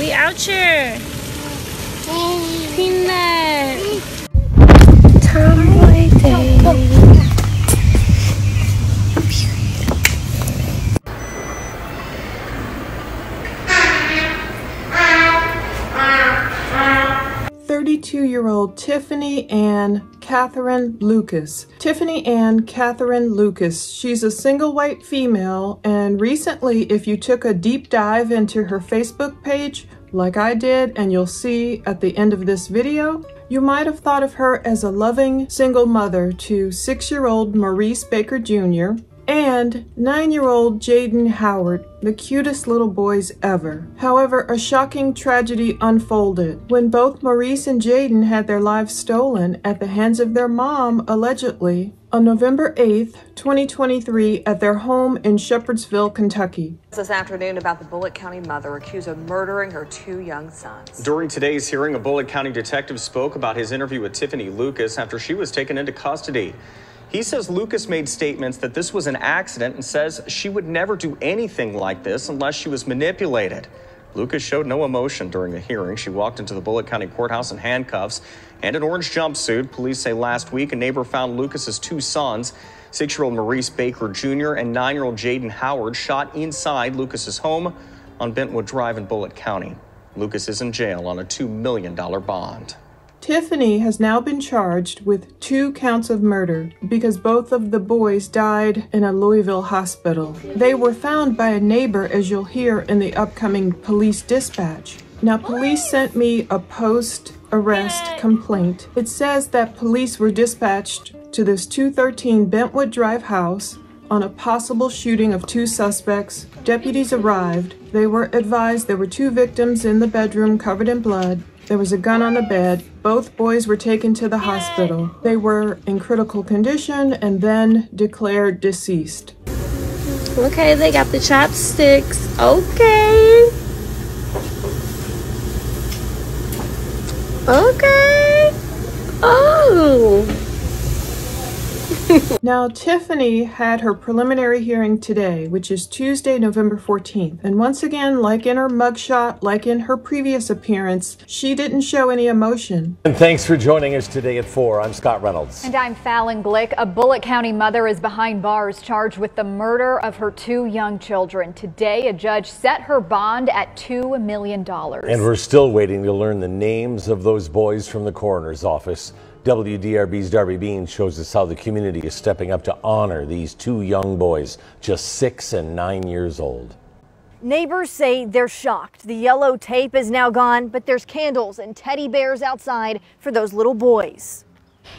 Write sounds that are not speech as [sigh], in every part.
We out here. Peanut. Tomboy day. Thirty-two-year-old Tiffany Ann Catherine Lucas. Tiffany Ann Catherine Lucas. She's a single white female, and recently, if you took a deep dive into her Facebook page, like I did, and you'll see at the end of this video, you might have thought of her as a loving single mother to six year old Maurice Baker Jr. and nine year old Jaden Howard, the cutest little boys ever. However, a shocking tragedy unfolded when both Maurice and Jaden had their lives stolen at the hands of their mom, allegedly, on November 8th, 2023, at their home in Shepherdsville, Kentucky. This afternoon about the Bullitt County mother accused of murdering her two young sons. During today's hearing, a Bullitt County detective spoke about his interview with Tiffany Lucas after she was taken into custody. He says Lucas made statements that this was an accident and says she would never do anything like this unless she was manipulated. Lucas showed no emotion during the hearing. She walked into the Bullitt County Courthouse in handcuffs and an orange jumpsuit. Police say last week a neighbor found Lucas's two sons, six year old Maurice Baker Jr. and nine year old Jaden Howard, shot inside Lucas's home on Bentwood Drive in Bullitt County. Lucas is in jail on a $2 million bond. Tiffany has now been charged with two counts of murder because both of the boys died in a Louisville hospital. They were found by a neighbor, as you'll hear in the upcoming police dispatch. Now, police sent me a post arrest complaint. It says that police were dispatched to this 213 Bentwood Drive house on a possible shooting of two suspects. Deputies arrived. They were advised there were two victims in the bedroom covered in blood. There was a gun on the bed. Both boys were taken to the hospital. They were in critical condition and then declared deceased. Okay, they got the chopsticks. Okay. Okay. Oh. [laughs] Now, Tiffany had her preliminary hearing today, which is Tuesday, November 14th. And once again, like in her mugshot, like in her previous appearance, she didn't show any emotion. And thanks for joining us today at 4. I'm Scott Reynolds. And I'm Fallon Glick. A Bullitt County mother is behind bars charged with the murder of her two young children. Today, a judge set her bond at $2 million. And we're still waiting to learn the names of those boys from the coroner's office. WDRB's Darby Bean shows us how the community is stepping up to honor these two young boys, just six and nine years old. Neighbors say they're shocked. The yellow tape is now gone, but there's candles and teddy bears outside for those little boys.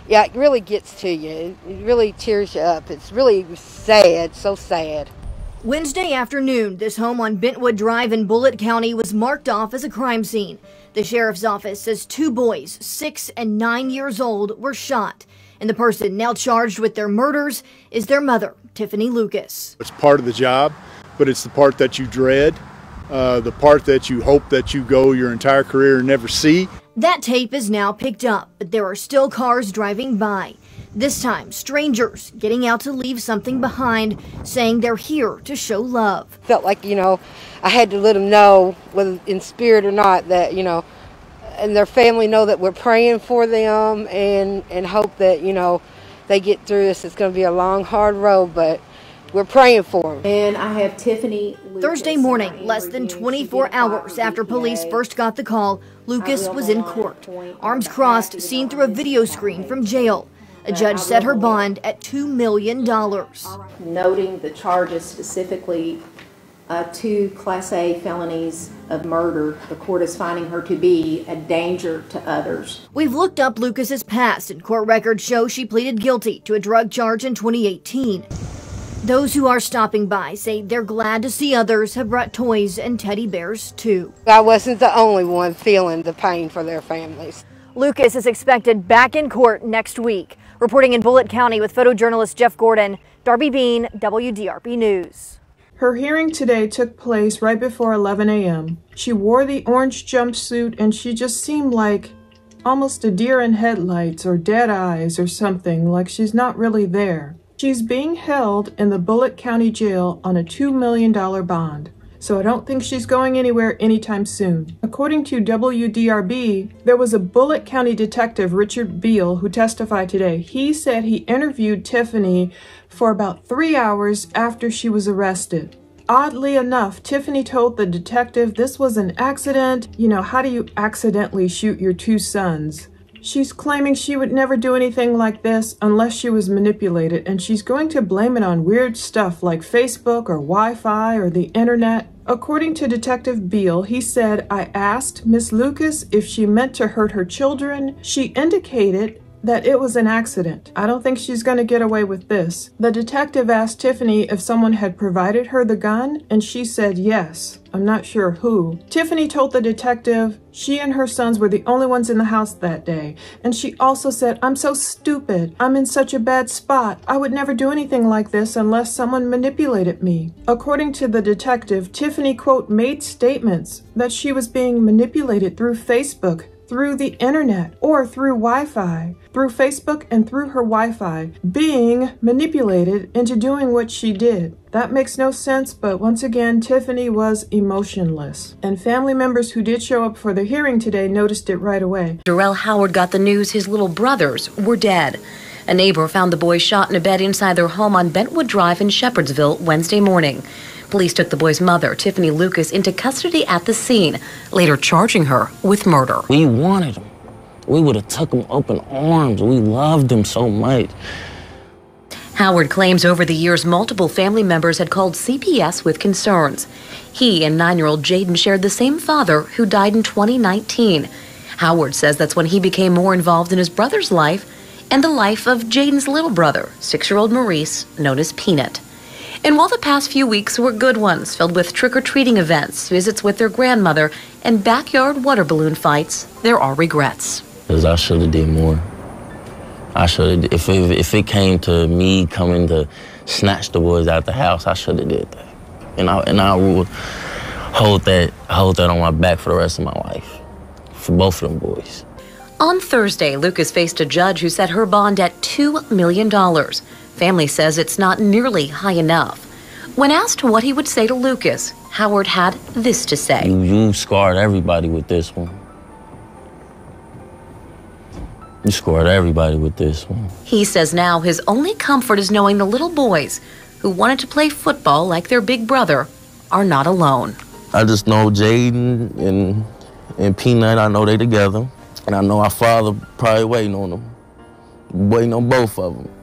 Yeah, it really gets to you. It really tears you up. It's really sad, so sad. Wednesday afternoon, this home on Bentwood Drive in Bullitt County was marked off as a crime scene. The sheriff's office says two boys, six and nine years old, were shot. And the person now charged with their murders is their mother, Tiffany Lucas. It's part of the job, but it's the part that you dread, uh, the part that you hope that you go your entire career and never see. That tape is now picked up, but there are still cars driving by. This time, strangers getting out to leave something behind, saying they're here to show love. Felt like, you know, I had to let them know, whether in spirit or not, that, you know, and their family know that we're praying for them and, and hope that, you know, they get through this. It's going to be a long, hard road, but we're praying for them. And I have Tiffany. Lucas. Thursday morning, less than 24 hours after police first got the call, Lucas was in court. Arms crossed, seen through a video screen from jail. A judge set her bond at $2 million. Noting the charges specifically uh, two Class A felonies of murder, the court is finding her to be a danger to others. We've looked up Lucas's past, and court records show she pleaded guilty to a drug charge in 2018. Those who are stopping by say they're glad to see others have brought toys and teddy bears too. I wasn't the only one feeling the pain for their families. Lucas is expected back in court next week. Reporting in Bullitt County with photojournalist Jeff Gordon, Darby Bean, WDRB News. Her hearing today took place right before 11 a.m. She wore the orange jumpsuit and she just seemed like almost a deer in headlights or dead eyes or something, like she's not really there. She's being held in the Bullitt County Jail on a $2 million bond. So I don't think she's going anywhere anytime soon. According to WDRB, there was a Bullitt County detective, Richard Beal, who testified today. He said he interviewed Tiffany for about three hours after she was arrested. Oddly enough, Tiffany told the detective this was an accident. You know, how do you accidentally shoot your two sons? She's claiming she would never do anything like this unless she was manipulated, and she's going to blame it on weird stuff like Facebook or Wi Fi or the internet. According to Detective Beal, he said, I asked Miss Lucas if she meant to hurt her children. She indicated that it was an accident. I don't think she's going to get away with this. The detective asked Tiffany if someone had provided her the gun, and she said yes. I'm not sure who. Tiffany told the detective she and her sons were the only ones in the house that day. And she also said, I'm so stupid. I'm in such a bad spot. I would never do anything like this unless someone manipulated me. According to the detective, Tiffany, quote, made statements that she was being manipulated through Facebook through the internet or through Wi Fi, through Facebook and through her Wi Fi, being manipulated into doing what she did. That makes no sense, but once again, Tiffany was emotionless. And family members who did show up for the hearing today noticed it right away. Darrell Howard got the news his little brothers were dead. A neighbor found the boys shot in a bed inside their home on Bentwood Drive in Shepherdsville Wednesday morning. Police took the boy's mother, Tiffany Lucas, into custody at the scene, later charging her with murder. We wanted him. We would have took him open arms. We loved him so much. Howard claims over the years multiple family members had called CPS with concerns. He and nine year old Jaden shared the same father who died in 2019. Howard says that's when he became more involved in his brother's life and the life of Jaden's little brother, six year old Maurice, known as Peanut. And while the past few weeks were good ones, filled with trick or treating events, visits with their grandmother, and backyard water balloon fights, there are regrets. Because I should have did more. I should have, if it, if it came to me coming to snatch the boys out the house, I should have did that. And I, and I will hold that, hold that on my back for the rest of my life, for both of them boys. On Thursday, Lucas faced a judge who set her bond at $2 million. Family says it's not nearly high enough. When asked what he would say to Lucas, Howard had this to say. You, you scarred everybody with this one. You scarred everybody with this one. He says now his only comfort is knowing the little boys who wanted to play football like their big brother are not alone. I just know Jaden and, and Peanut, I know they together. And I know our father probably waiting on them, waiting on both of them.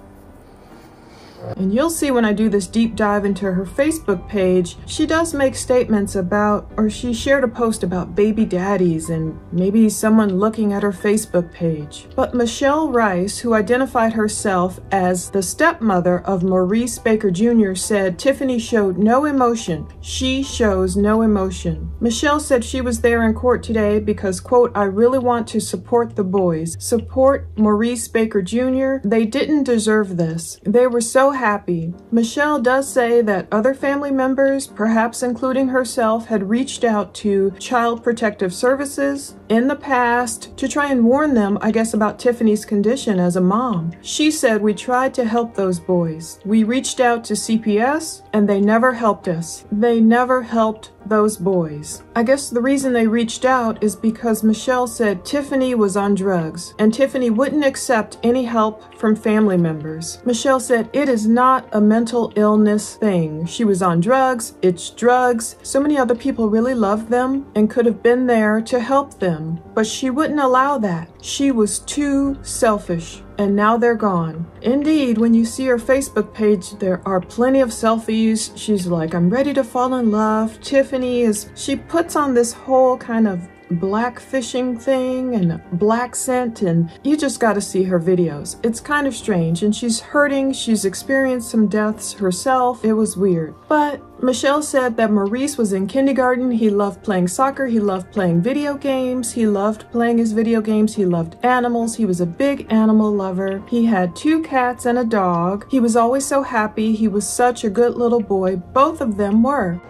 And you'll see when I do this deep dive into her Facebook page, she does make statements about, or she shared a post about baby daddies and maybe someone looking at her Facebook page. But Michelle Rice, who identified herself as the stepmother of Maurice Baker Jr., said Tiffany showed no emotion. She shows no emotion. Michelle said she was there in court today because, quote, I really want to support the boys, support Maurice Baker Jr. They didn't deserve this. They were so happy. Michelle does say that other family members, perhaps including herself, had reached out to Child Protective Services in the past to try and warn them, I guess, about Tiffany's condition as a mom. She said, We tried to help those boys. We reached out to CPS and they never helped us. They never helped those boys. I guess the reason they reached out is because Michelle said Tiffany was on drugs and Tiffany wouldn't accept any help from family members. Michelle said it is not a mental illness thing. She was on drugs, it's drugs. So many other people really loved them and could have been there to help them, but she wouldn't allow that. She was too selfish and now they're gone. Indeed, when you see her Facebook page, there are plenty of selfies. She's like, I'm ready to fall in love. Tiffany is, she puts on this whole kind of black fishing thing and black scent and you just got to see her videos. It's kind of strange and she's hurting. She's experienced some deaths herself. It was weird. But Michelle said that Maurice was in kindergarten. He loved playing soccer. He loved playing video games. He loved playing his video games. He loved animals. He was a big animal lover. He had two cats and a dog. He was always so happy. He was such a good little boy. Both of them were.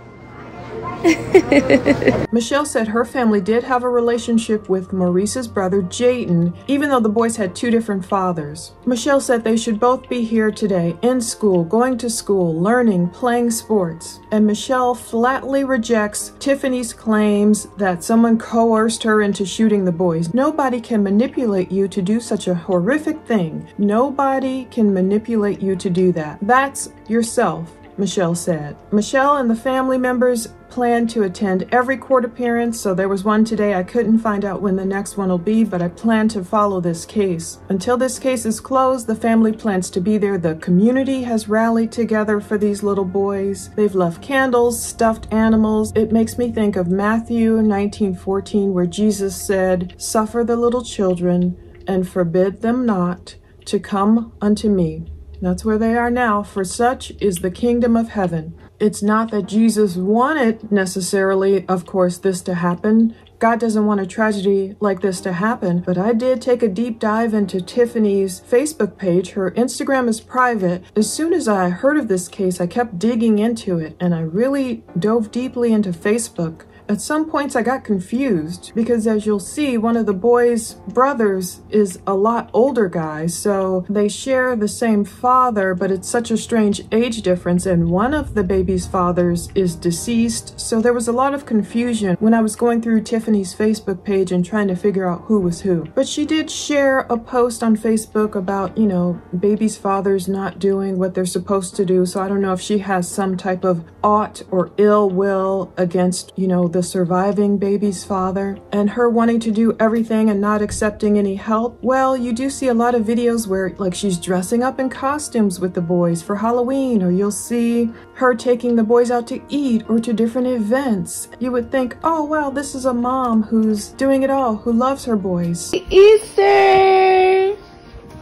[laughs] Michelle said her family did have a relationship with Maurice's brother Jaden, even though the boys had two different fathers. Michelle said they should both be here today, in school, going to school, learning, playing sports. And Michelle flatly rejects Tiffany's claims that someone coerced her into shooting the boys. Nobody can manipulate you to do such a horrific thing. Nobody can manipulate you to do that. That's yourself. Michelle said. Michelle and the family members plan to attend every court appearance, so there was one today. I couldn't find out when the next one will be, but I plan to follow this case. Until this case is closed, the family plans to be there. The community has rallied together for these little boys. They've left candles, stuffed animals. It makes me think of Matthew 19:14 where Jesus said, "Suffer the little children and forbid them not to come unto me." That's where they are now, for such is the kingdom of heaven. It's not that Jesus wanted necessarily, of course, this to happen. God doesn't want a tragedy like this to happen, but I did take a deep dive into Tiffany's Facebook page. Her Instagram is private. As soon as I heard of this case, I kept digging into it and I really dove deeply into Facebook. At some points, I got confused because, as you'll see, one of the boys' brothers is a lot older guy, so they share the same father, but it's such a strange age difference, and one of the baby's fathers is deceased, so there was a lot of confusion when I was going through Tiffany's Facebook page and trying to figure out who was who. But she did share a post on Facebook about, you know, baby's fathers not doing what they're supposed to do, so I don't know if she has some type of ought or ill will against, you know, the surviving baby's father and her wanting to do everything and not accepting any help. Well, you do see a lot of videos where like she's dressing up in costumes with the boys for Halloween or you'll see her taking the boys out to eat or to different events. You would think, oh wow, this is a mom who's doing it all, who loves her boys. Easter!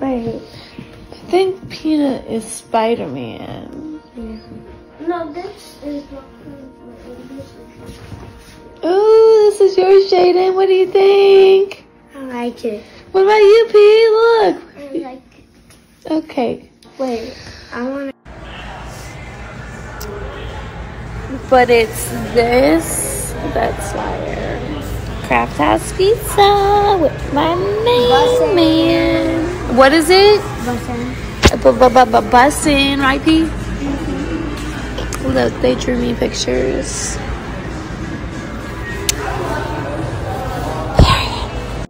Wait, I think Peanut is Spider-Man. Yeah. No, this is Ooh, this is yours, Jaden. What do you think? I like it. What about you, P? Look. I like it. Okay. Wait, I want to. But it's this. That's fire. Craft House Pizza with my name in. What is it? Bussin'. Bussin', right, P? Mm-hmm. Look, they drew me pictures.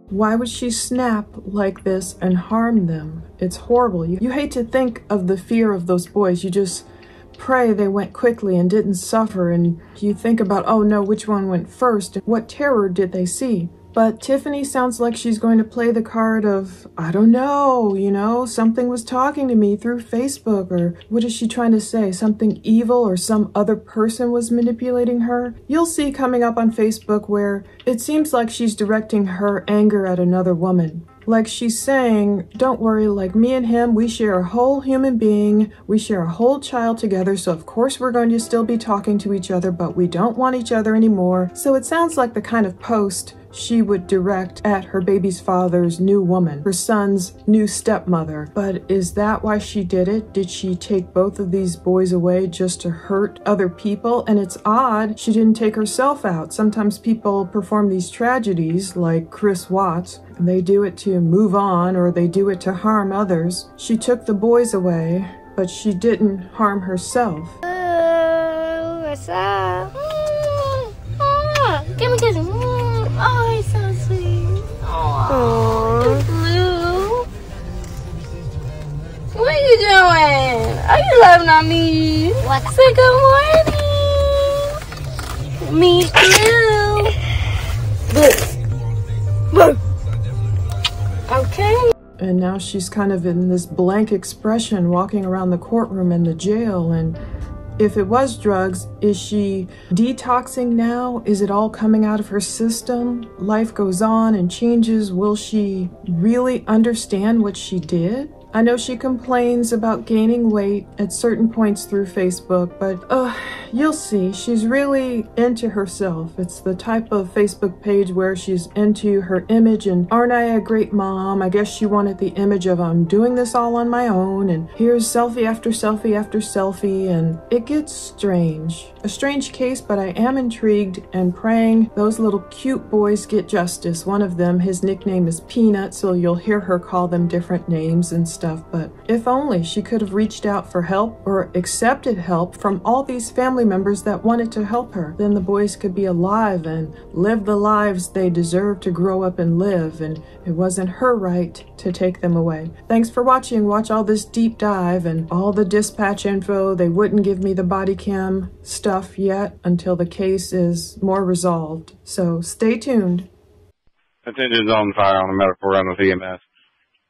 Why would she snap like this and harm them? It's horrible. You, you hate to think of the fear of those boys. You just pray they went quickly and didn't suffer, and you think about, oh no, which one went first? What terror did they see? But Tiffany sounds like she's going to play the card of, I don't know, you know, something was talking to me through Facebook, or what is she trying to say? Something evil or some other person was manipulating her? You'll see coming up on Facebook where it seems like she's directing her anger at another woman. Like she's saying, don't worry, like me and him, we share a whole human being, we share a whole child together, so of course we're going to still be talking to each other, but we don't want each other anymore. So it sounds like the kind of post she would direct at her baby's father's new woman, her son's new stepmother. But is that why she did it? Did she take both of these boys away just to hurt other people? And it's odd she didn't take herself out. Sometimes people perform these tragedies, like Chris Watts. They do it to move on or they do it to harm others. She took the boys away, but she didn't harm herself. Oh, what's up? Mm, ah, give me kiss. Mm, Oh, he's so sweet. Oh, Blue. What are you doing? Are you loving on me? What? Say good morning. Me too. Blue. Blue. Okay. And now she's kind of in this blank expression walking around the courtroom and the jail. And if it was drugs, is she detoxing now? Is it all coming out of her system? Life goes on and changes. Will she really understand what she did? I know she complains about gaining weight at certain points through Facebook, but uh, you'll see, she's really into herself. It's the type of Facebook page where she's into her image and aren't I a great mom? I guess she wanted the image of I'm doing this all on my own and here's selfie after selfie after selfie and it gets strange. A strange case, but I am intrigued and praying those little cute boys get justice. One of them, his nickname is Peanut, so you'll hear her call them different names and stuff, but if only she could have reached out for help or accepted help from all these family members that wanted to help her, then the boys could be alive and live the lives they deserve to grow up and live, and it wasn't her right to take them away. Thanks for watching. Watch all this deep dive and all the dispatch info. They wouldn't give me the body cam stuff yet until the case is more resolved. So stay tuned. Attention's on fire on a medical run with EMS.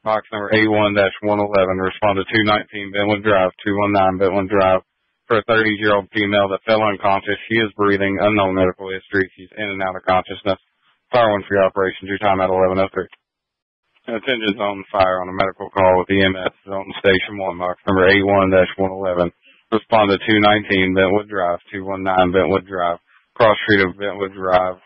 Box number A1-111, respond to 219 Bentwood Drive, 219 Bentwood Drive, for a 30-year-old female that fell unconscious. She is breathing, unknown medical history. She's in and out of consciousness. Fire one for operations. your operation, due time at 1103. Attention's on fire on a medical call with EMS on station one, box number A1-111. Respond to 219 Bentwood Drive, 219 Bentwood Drive, cross street of Bentwood Drive,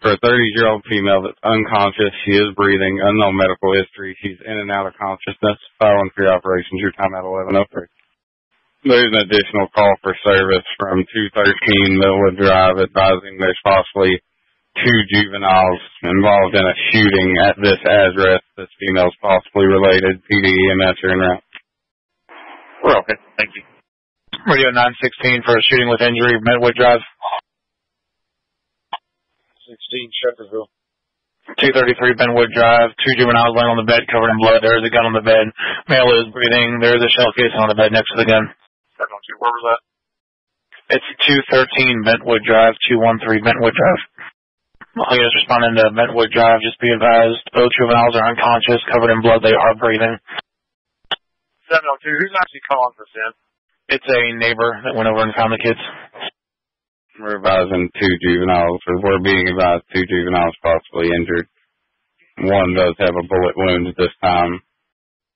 for a 30-year-old female that's unconscious. She is breathing, unknown medical history. She's in and out of consciousness. Fire one for your operations. Your time at 1103. There's an additional call for service from 213 Millwood Drive advising there's possibly two juveniles involved in a shooting at this address. This female's possibly related. PD EMS are in route. We're okay. Thank you. Radio 916 for a shooting with injury, Medwood Drive. 16 Shepherdsville. 233 Bentwood Drive. Two juveniles laying on the bed covered in blood. There is a gun on the bed. Male is breathing. There is a shell casing on the bed next to the gun. 712, Where was that? It's 213 Bentwood Drive, 213 Bentwood Drive. All units responding to Bentwood Drive, just be advised, both juveniles are unconscious, covered in blood, they are breathing. 702, who's actually calling for Sin? It's a neighbor that went over and found the kids. We're advising two juveniles, or we're being advised two juveniles possibly injured. One does have a bullet wound at this time.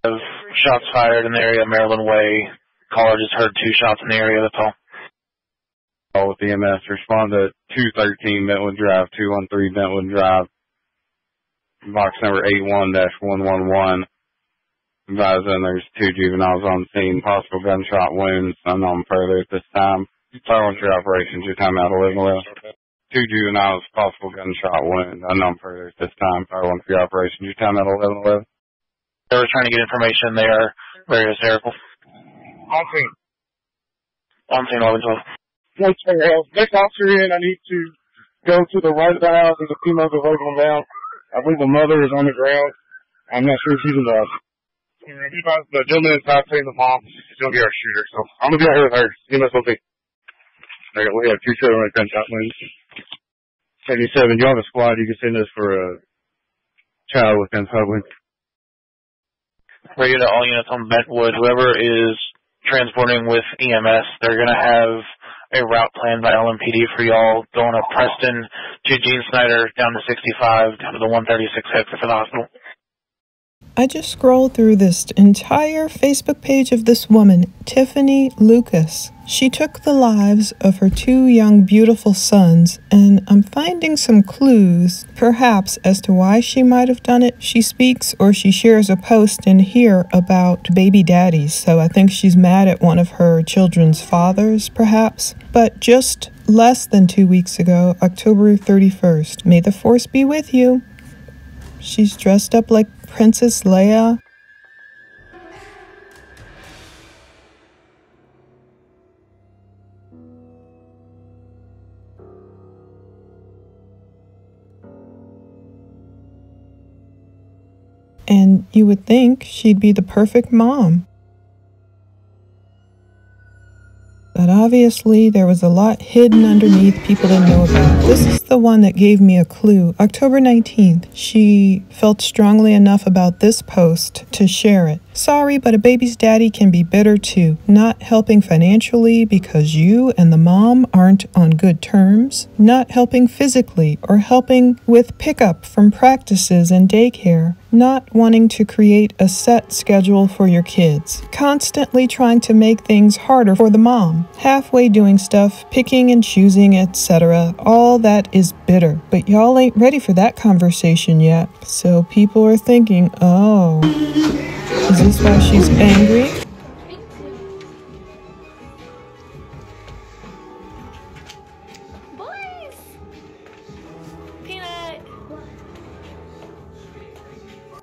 Shots fired in the area of Maryland Way. Caller just heard two shots in the area, that's all. All with EMS, respond to 213 Bentwood Drive, 213 Bentwood Drive, box number 81-111. Advising there's two juveniles on scene, possible gunshot wounds, unknown further at this time. Fire one for your operations, your time out 1111. Two juveniles, possible gunshot wound, unknown further at this time. Fire one for your operations, your time out 1111. They were trying to get information. They are very hysterical. On scene. On scene 1112. Next, uh, next officer in, I need to go to the right of the house. There's a female that's holding them down. I believe the mother is on the ground. I'm not sure if she's involved. Yeah, he the gentleman inside saying the mom is going to be our shooter. So I'm going to be out here with her. You EMS will be. There we have two seven right gunshot wounds. 77, you have a squad. You can send us for a child with gunshot wounds. Radio to all units on Bentwood. Whoever is transporting with EMS, they're going to have a route planned by LMPD for y'all going up Preston to Gene Snyder down to 65 down to the 136 exit for the hospital. I just scrolled through this entire Facebook page of this woman, Tiffany Lucas. She took the lives of her two young, beautiful sons, and I'm finding some clues, perhaps, as to why she might have done it. She speaks or she shares a post in here about baby daddies, so I think she's mad at one of her children's fathers, perhaps. But just less than two weeks ago, October 31st, may the force be with you. She's dressed up like Princess Leia. And you would think she'd be the perfect mom. But obviously, there was a lot hidden underneath people didn't know about. This is the one that gave me a clue. October 19th, she felt strongly enough about this post to share it. Sorry, but a baby's daddy can be bitter too. Not helping financially because you and the mom aren't on good terms. Not helping physically or helping with pickup from practices and daycare not wanting to create a set schedule for your kids, constantly trying to make things harder for the mom, halfway doing stuff, picking and choosing, etc. All that is bitter. But y'all ain't ready for that conversation yet. So people are thinking, oh, is this why she's angry?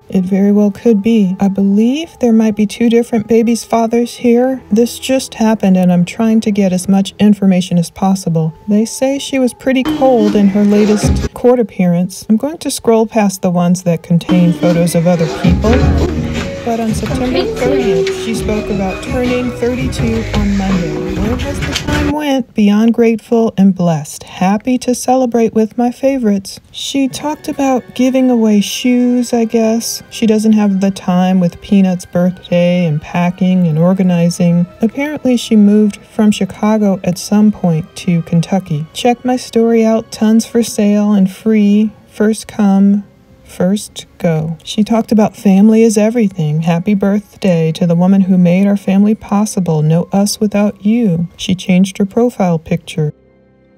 It very well could be. I believe there might be two different babies' fathers here. This just happened, and I'm trying to get as much information as possible. They say she was pretty cold in her latest court appearance. I'm going to scroll past the ones that contain photos of other people. But on September 30th, she spoke about turning 32 on Monday. Where has the time went? Beyond grateful and blessed. Happy to celebrate with my favorites. She talked about giving away shoes, I guess. She doesn't have the time with Peanut's birthday and packing and organizing. Apparently, she moved from Chicago at some point to Kentucky. Check my story out, tons for sale and free. First come, First, go. She talked about family is everything. Happy birthday to the woman who made our family possible. No us without you. She changed her profile picture.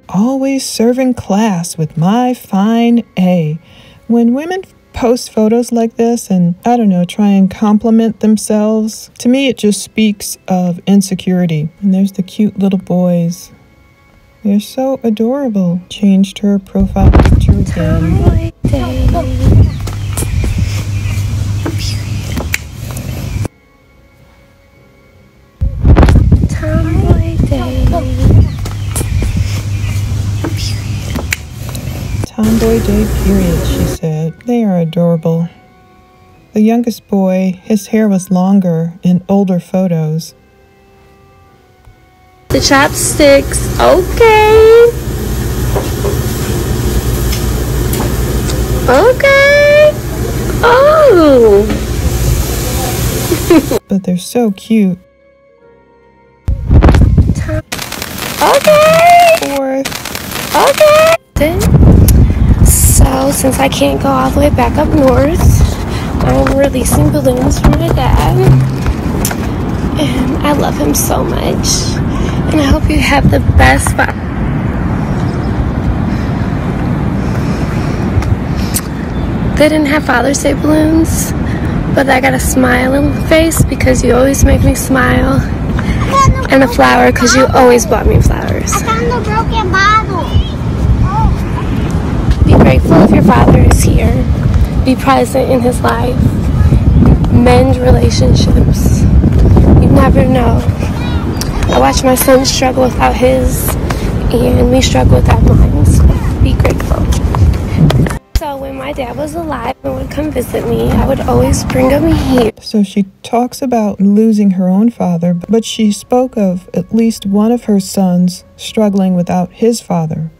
Always serving class with my fine A. When women post photos like this and, I don't know, try and compliment themselves, to me it just speaks of insecurity. And there's the cute little boys. They're so adorable. Changed her profile picture again. Day. Tomboy Day period, she said. They are adorable. The youngest boy, his hair was longer in older photos. The chopsticks. Okay. Okay. Oh. [laughs] but they're so cute. Okay. Fourth. Okay. So, since I can't go all the way back up north, I'm releasing balloons for my dad. And I love him so much. And I hope you have the best spot. They didn't have Father's Day balloons, but I got a smile on my face because you always make me smile. And a flower because you always bought me flowers. I found a broken bottle. Be grateful if your father is here. Be present in his life. Mend relationships. You never know. I watch my son struggle without his, and we struggle without mine. So be grateful. Dad was alive and would come visit me, I would always bring him here. So she talks about losing her own father, but she spoke of at least one of her sons struggling without his father.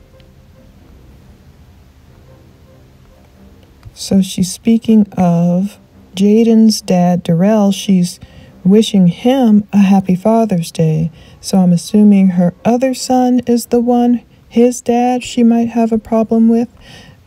So she's speaking of Jaden's dad, Darrell. She's wishing him a happy Father's Day. So I'm assuming her other son is the one, his dad, she might have a problem with.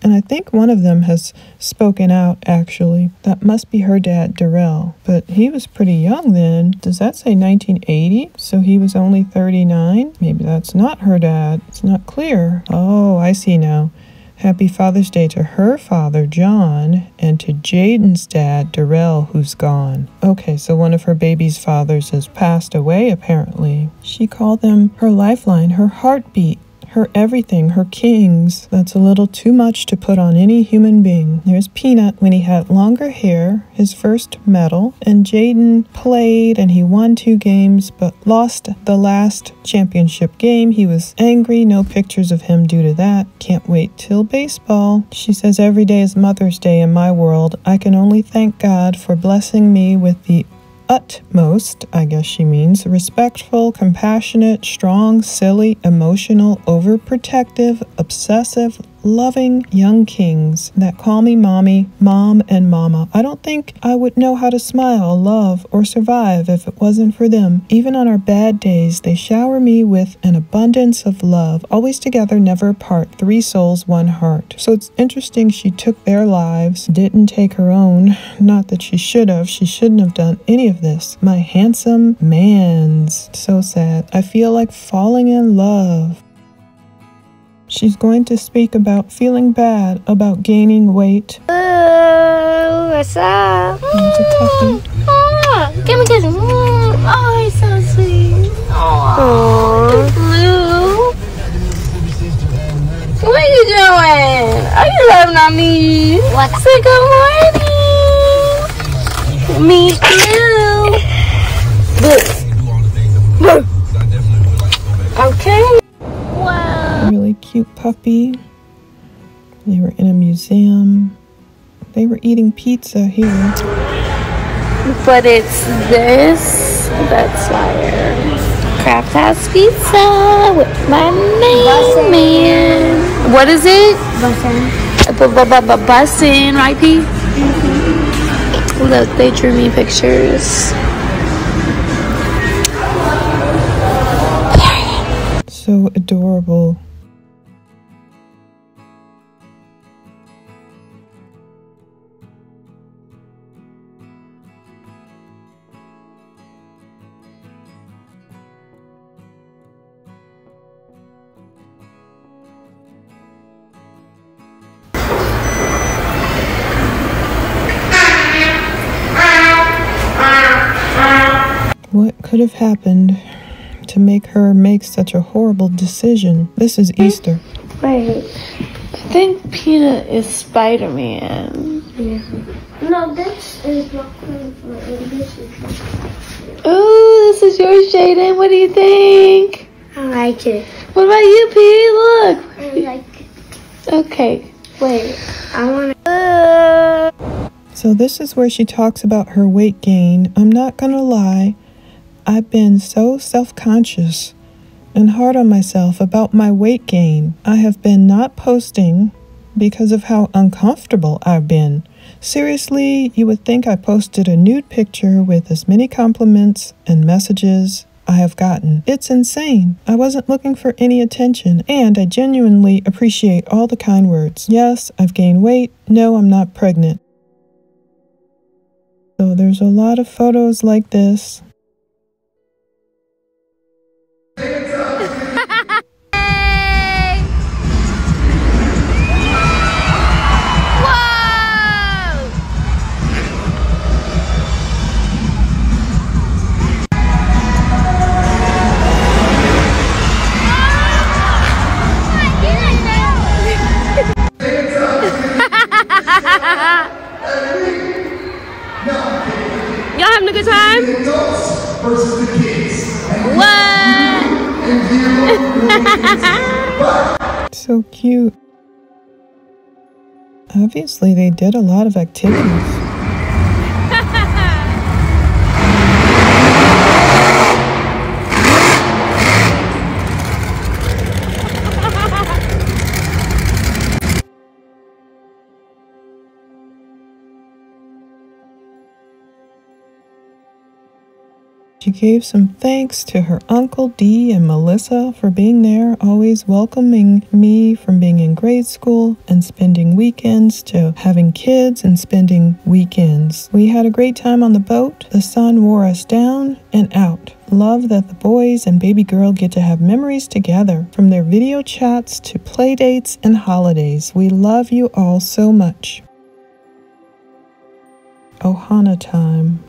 And I think one of them has spoken out, actually. That must be her dad, Darrell. But he was pretty young then. Does that say 1980? So he was only 39? Maybe that's not her dad. It's not clear. Oh, I see now. Happy Father's Day to her father, John, and to Jaden's dad, Darrell, who's gone. Okay, so one of her baby's fathers has passed away, apparently. She called them her lifeline, her heartbeat her everything, her kings. That's a little too much to put on any human being. There's Peanut when he had longer hair, his first medal, and Jaden played and he won two games but lost the last championship game. He was angry, no pictures of him due to that. Can't wait till baseball. She says every day is Mother's Day in my world. I can only thank God for blessing me with the utmost, I guess she means, respectful, compassionate, strong, silly, emotional, overprotective, obsessive, loving young kings that call me mommy, mom, and mama. I don't think I would know how to smile, love, or survive if it wasn't for them. Even on our bad days, they shower me with an abundance of love. Always together, never apart. Three souls, one heart. So it's interesting she took their lives, didn't take her own. Not that she should have. She shouldn't have done any of this. My handsome man's. So sad. I feel like falling in love. She's going to speak about feeling bad about gaining weight. Oh, what's up? There's a puppy. Oh, give me a kiss. Oh, he's so sweet. Oh, Blue. What are you doing? Are you loving on me? What? Say good morning. Me too. Blue. Blue. Okay. Wow. Really cute puppy. They were in a museum. They were eating pizza here. But it's this that's fire. Craft House Pizza with my name in. What is it? Bussin'. Bussin', right, P? Mm-hmm. Look, they drew me pictures. So adorable. Could have happened to make her make such a horrible decision? This is Easter. Wait. I think Peanut is Spider Man. Yeah. No, this is not This is Oh, this is yours, Jaden. What do you think? I like it. What about you, P? Look. I like it. Okay. Wait, I want to. Uh. So, this is where she talks about her weight gain. I'm not gonna lie, I've been so self conscious and hard on myself about my weight gain. I have been not posting because of how uncomfortable I've been. Seriously, you would think I posted a nude picture with as many compliments and messages I have gotten. It's insane. I wasn't looking for any attention, and I genuinely appreciate all the kind words. Yes, I've gained weight. No, I'm not pregnant. So there's a lot of photos like this. [laughs] Y'all having a good time? What? So cute. Obviously, they did a lot of activities. Gave some thanks to her Uncle Dee and Melissa for being there, always welcoming me from being in grade school and spending weekends to having kids and spending weekends. We had a great time on the boat. The sun wore us down and out. Love that the boys and baby girl get to have memories together from their video chats to play dates and holidays. We love you all so much. Ohana time.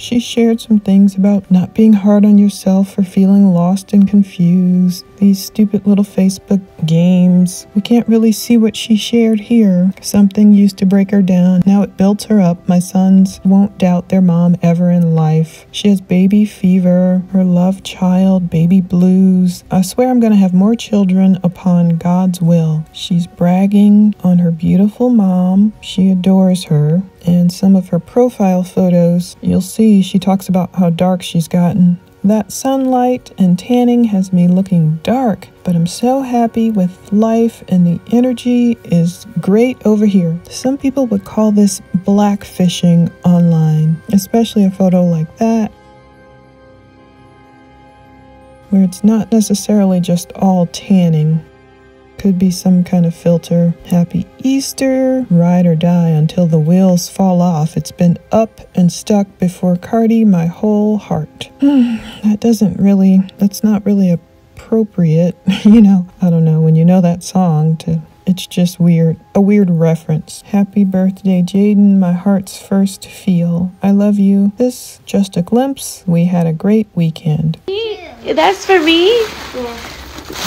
She shared some things about not being hard on yourself for feeling lost and confused. These stupid little Facebook games. We can't really see what she shared here. Something used to break her down. Now it builds her up. My sons won't doubt their mom ever in life. She has baby fever, her love child, baby blues. I swear I'm going to have more children upon God's will. She's bragging on her beautiful mom. She adores her. And some of her profile photos, you'll see she talks about how dark she's gotten. That sunlight and tanning has me looking dark, but I'm so happy with life and the energy is great over here. Some people would call this blackfishing online, especially a photo like that, where it's not necessarily just all tanning. Could be some kind of filter. Happy Easter, ride or die until the wheels fall off. It's been up and stuck before Cardi my whole heart. [sighs] that doesn't really, that's not really appropriate. [laughs] you know, I don't know, when you know that song to it's just weird. A weird reference. Happy birthday, Jaden, my heart's first feel. I love you. This just a glimpse. We had a great weekend. That's for me?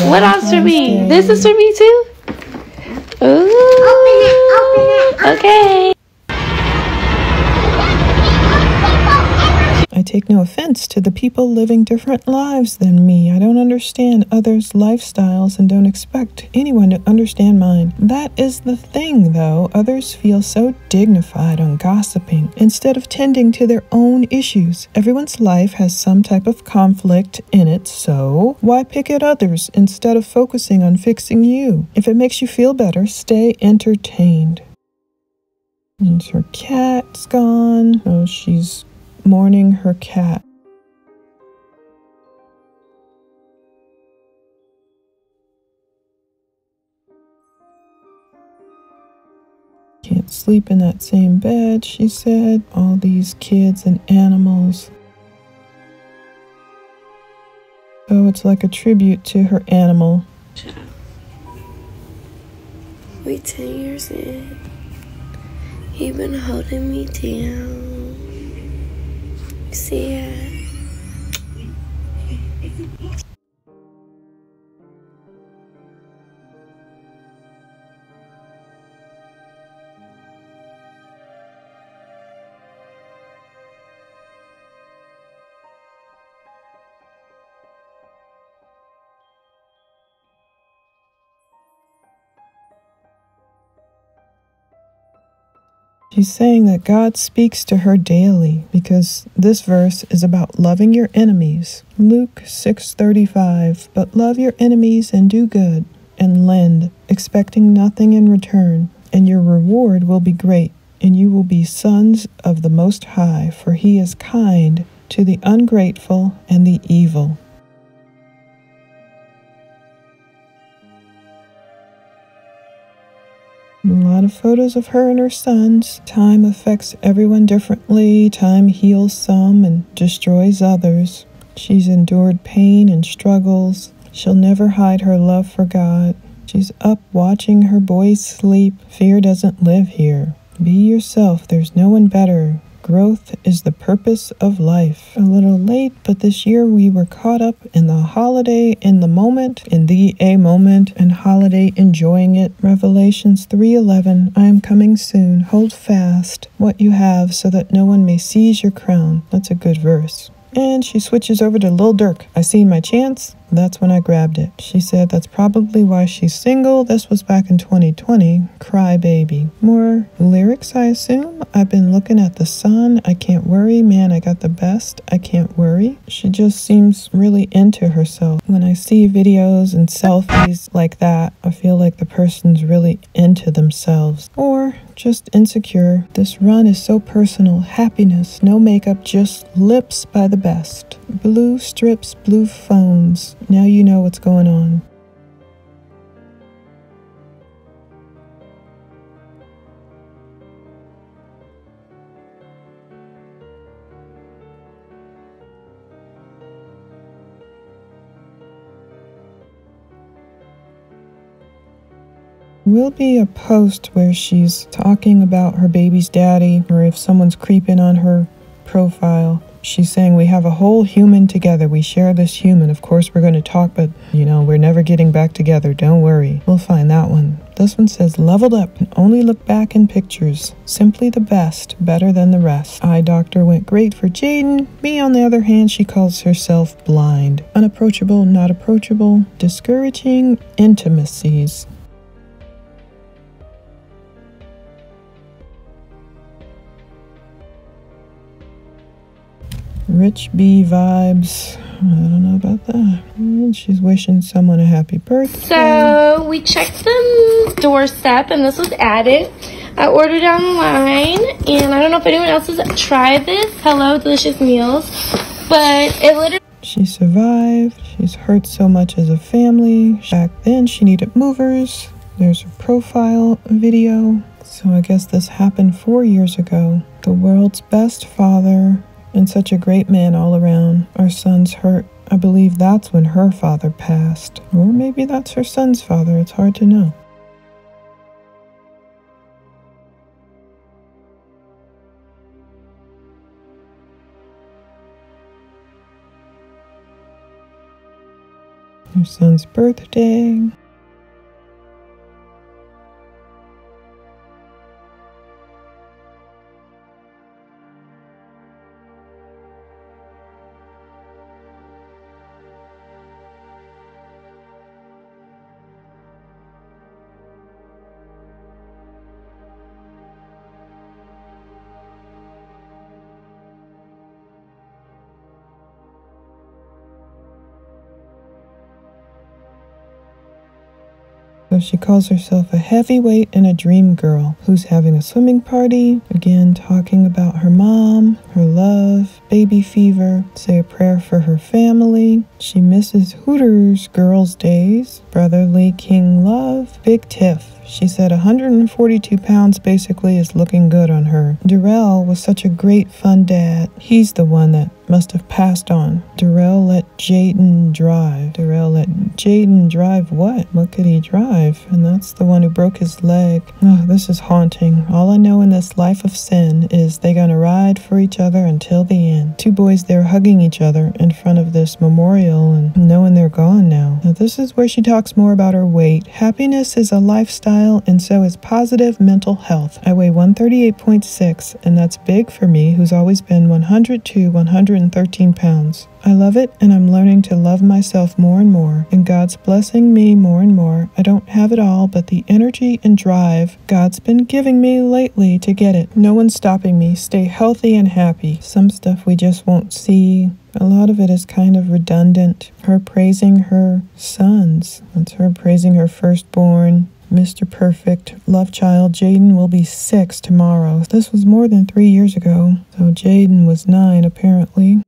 What else for me? This is for me too? Ooh. Okay. I take no offense to the people living different lives than me. I don't understand others' lifestyles and don't expect anyone to understand mine. That is the thing, though. Others feel so dignified on gossiping instead of tending to their own issues. Everyone's life has some type of conflict in it, so why pick at others instead of focusing on fixing you? If it makes you feel better, stay entertained. And her cat's gone. Oh, she's mourning her cat. Can't sleep in that same bed, she said. All these kids and animals. Oh, it's like a tribute to her animal. We 10 years in. He been holding me down. See She's saying that God speaks to her daily because this verse is about loving your enemies. Luke 6:35, but love your enemies and do good and lend, expecting nothing in return, and your reward will be great, and you will be sons of the Most High, for he is kind to the ungrateful and the evil. A lot of photos of her and her sons. Time affects everyone differently. Time heals some and destroys others. She's endured pain and struggles. She'll never hide her love for God. She's up watching her boys sleep. Fear doesn't live here. Be yourself. There's no one better. Growth is the purpose of life. A little late, but this year we were caught up in the holiday, in the moment, in the a moment, and holiday enjoying it. Revelations 3:11. I am coming soon. Hold fast what you have so that no one may seize your crown. That's a good verse. And she switches over to Lil Durk. I seen my chance. That's when I grabbed it. She said that's probably why she's single. This was back in 2020. Cry baby. More lyrics, I assume. I've been looking at the sun. I can't worry. Man, I got the best. I can't worry. She just seems really into herself. When I see videos and selfies like that, I feel like the person's really into themselves. Or just insecure. This run is so personal. Happiness, no makeup, just lips by the best. Blue strips, blue phones. Now you know what's going on. Will be a post where she's talking about her baby's daddy, or if someone's creeping on her profile. She's saying we have a whole human together. We share this human. Of course, we're going to talk, but you know, we're never getting back together. Don't worry. We'll find that one. This one says leveled up and only look back in pictures. Simply the best, better than the rest. Eye doctor went great for Jaden. Me, on the other hand, she calls herself blind. Unapproachable, not approachable. Discouraging intimacies. Rich B vibes. I don't know about that. And she's wishing someone a happy birthday. So we checked the doorstep and this was added. I ordered online and I don't know if anyone else has tried this. Hello, delicious meals. But it literally She survived. She's hurt so much as a family. Back then, she needed movers. There's her profile video. So I guess this happened four years ago. The world's best father and such a great man all around. Our son's hurt. I believe that's when her father passed. Or maybe that's her son's father. It's hard to know. Her son's birthday. She calls herself a heavyweight and a dream girl who's having a swimming party. Again, talking about her mom, her love, baby fever, say a prayer for her family. She misses Hooters girls' days, brotherly king love, big tiff. She said 142 pounds basically is looking good on her. Darrell was such a great fun dad. He's the one that must have passed on. Darrell let Jaden drive. Darrell let Jaden drive what? What could he drive? And that's the one who broke his leg. Oh, this is haunting. All I know in this life of sin is they gonna ride for each other until the end. Two boys there hugging each other in front of this memorial and knowing they're gone now. Now this is where she talks more about her weight. Happiness is a lifestyle and so is positive mental health. I weigh 138.6 and that's big for me who's always been 100 to 113 pounds. I love it and I'm learning to love myself more and more, and God's blessing me more and more. I don't have it all, but the energy and drive God's been giving me lately to get it. No one's stopping me. Stay healthy and happy. Some stuff we just won't see. A lot of it is kind of redundant. Her praising her sons. It's her praising her firstborn, Mr. Perfect, love child, Jaden will be six tomorrow. This was more than three years ago, so Jaden was nine apparently.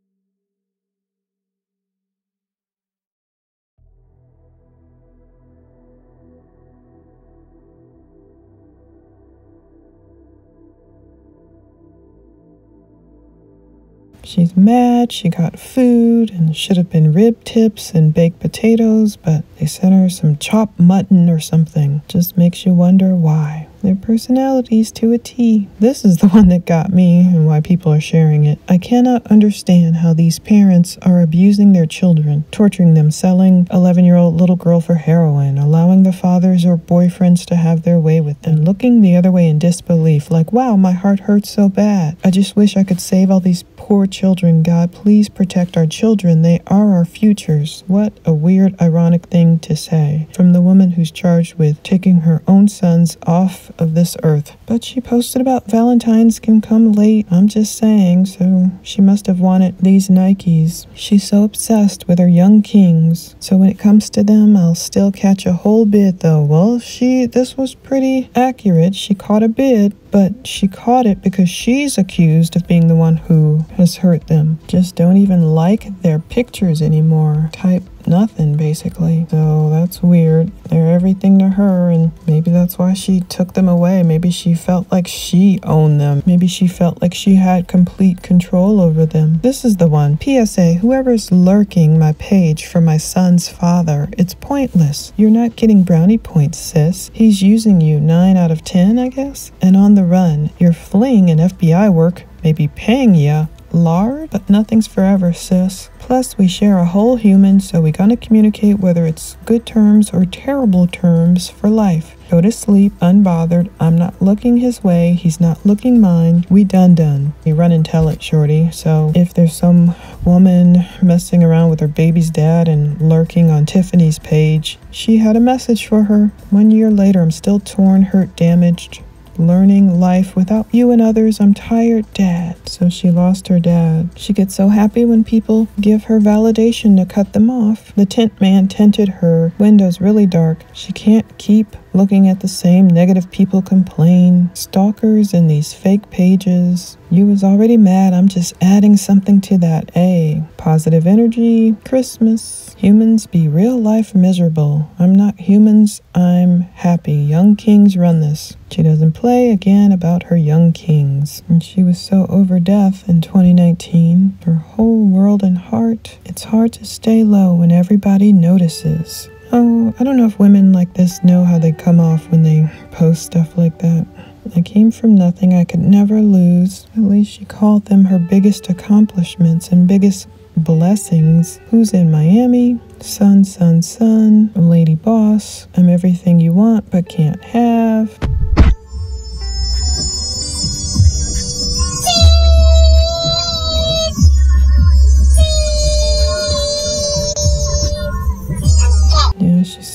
She's mad. She got food and should have been rib tips and baked potatoes, but they sent her some chopped mutton or something. Just makes you wonder why. Their personalities to a T. This is the one that got me and why people are sharing it. I cannot understand how these parents are abusing their children, torturing them, selling 11 year old little girl for heroin, allowing the fathers or boyfriends to have their way with them, looking the other way in disbelief, like, wow, my heart hurts so bad. I just wish I could save all these poor children. God, please protect our children. They are our futures. What a weird, ironic thing to say from the woman who's charged with taking her own sons off of this earth. But she posted about Valentine's can come late. I'm just saying, so she must have wanted these Nikes. She's so obsessed with her young kings. So when it comes to them, I'll still catch a whole bid though. Well, she, this was pretty accurate. She caught a bid, but she caught it because she's accused of being the one who has hurt them. Just don't even like their pictures anymore. Type nothing basically. So that's weird. They're everything to her, and maybe that's why she took them away. Maybe she felt like she owned them. Maybe she felt like she had complete control over them. This is the one. PSA Whoever's lurking my page for my son's father, it's pointless. You're not getting brownie points, sis. He's using you 9 out of 10, I guess. And on the run, your fling and FBI work may be paying ya lard, but nothing's forever, sis. Plus, we share a whole human, so we gonna communicate whether it's good terms or terrible terms for life. Go to sleep unbothered. I'm not looking his way. He's not looking mine. We done done. You run and tell it, Shorty. So if there's some woman messing around with her baby's dad and lurking on Tiffanie's page, she had a message for her. One year later, I'm still torn, hurt, damaged, learning life without you and others. I'm tired, Dad. So she lost her dad. She gets so happy when people give her validation to cut them off. The tent man tented her windows really dark. She can't keep looking at the same negative people complain. Stalkers in these fake pages. You was already mad. I'm just adding something to that. A positive energy, Christmas. Humans be real life miserable. I'm not humans. I'm happy. Young kings run this. She doesn't play again about her young kings. And she was so over death in 2019. Her whole world and heart. It's hard to stay low when everybody notices. Oh, I don't know if women like this know how they come off when they post stuff like that. I came from nothing I could never lose. At least she called them her biggest accomplishments and biggest blessings. Who's in Miami? Son, son, son. Lady boss. I'm everything you want but can't have.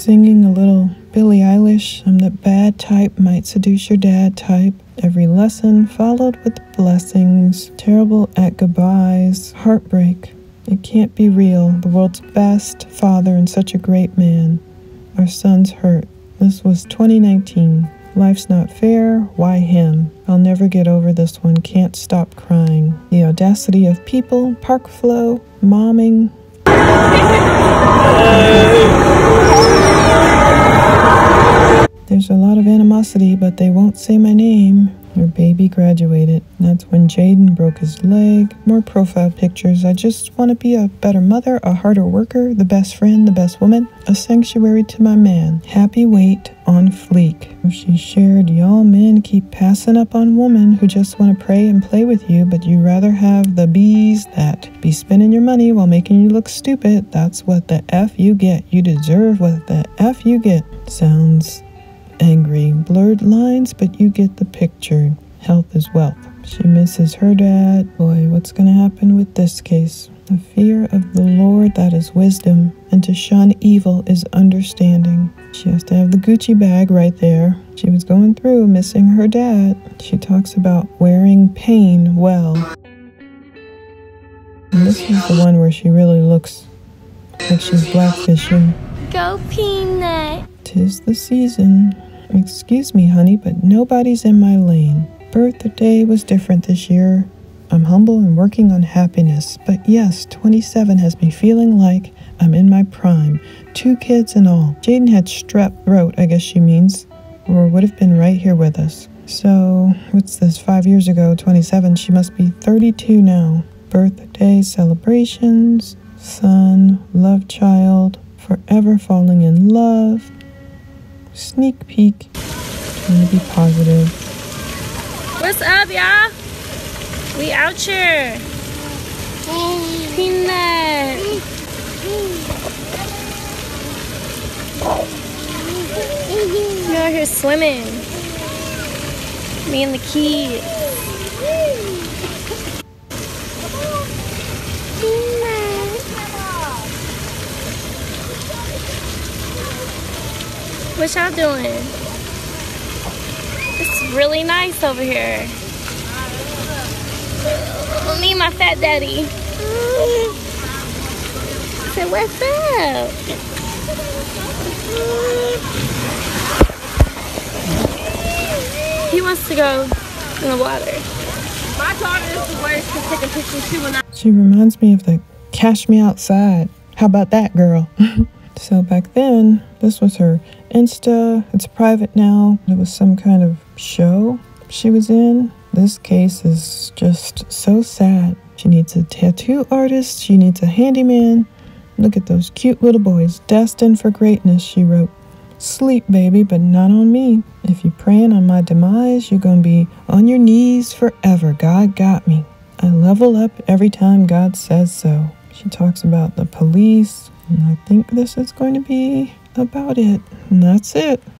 Singing a little Billie Eilish. I'm the bad type, might seduce your dad type. Every lesson followed with blessings. Terrible at goodbyes. Heartbreak. It can't be real. The world's best father and such a great man. Our son's hurt. This was 2019. Life's not fair. Why him? I'll never get over this one. Can't stop crying. The audacity of people, park flow, momming. [laughs] There's a lot of animosity, but they won't say my name. Your baby graduated. That's when Jaden broke his leg. More profile pictures. I just want to be a better mother, a harder worker, the best friend, the best woman, a sanctuary to my man. Happy weight on fleek. She shared, Y'all men keep passing up on women who just want to pray and play with you, but you rather have the bees that be spending your money while making you look stupid. That's what the F you get. You deserve what the F you get. Sounds angry. Blurred lines, but you get the picture. Health is wealth. She misses her dad. Boy, what's going to happen with this case? The fear of the Lord, that is wisdom, and to shun evil is understanding. She has to have the Gucci bag right there. She was going through missing her dad. She talks about wearing pain well. And this is the one where she really looks like she's blackfishing. Go peanut. Tis the season. Excuse me, honey, but nobody's in my lane. Birthday was different this year. I'm humble and working on happiness, but yes, 27 has me feeling like I'm in my prime. Two kids and all. Jaden had strep throat, I guess she means, or would have been right here with us. So, what's this, five years ago, 27? She must be 32 now. Birthday celebrations, son, love child, forever falling in love. Sneak peek. Trying to be positive. What's up, y'all? We out here. Peanut. We out here swimming. Me and the kids. What y'all doing? It's really nice over here. Me and my fat daddy. [laughs] Say, what's up? He wants to go in the water. My daughter is the worst for taking pictures. She will not. She reminds me of the Cash Me Outside. How about that, girl? [laughs] so back then, this was her Insta. It's private now. It was some kind of show she was in. This case is just so sad. She needs a tattoo artist. She needs a handyman. Look at those cute little boys, destined for greatness, she wrote. Sleep, baby, but not on me. If you praying on my demise, you're gonna be on your knees forever. God got me. I level up every time God says so. She talks about the police, and I think this is going to be about it. And that's it.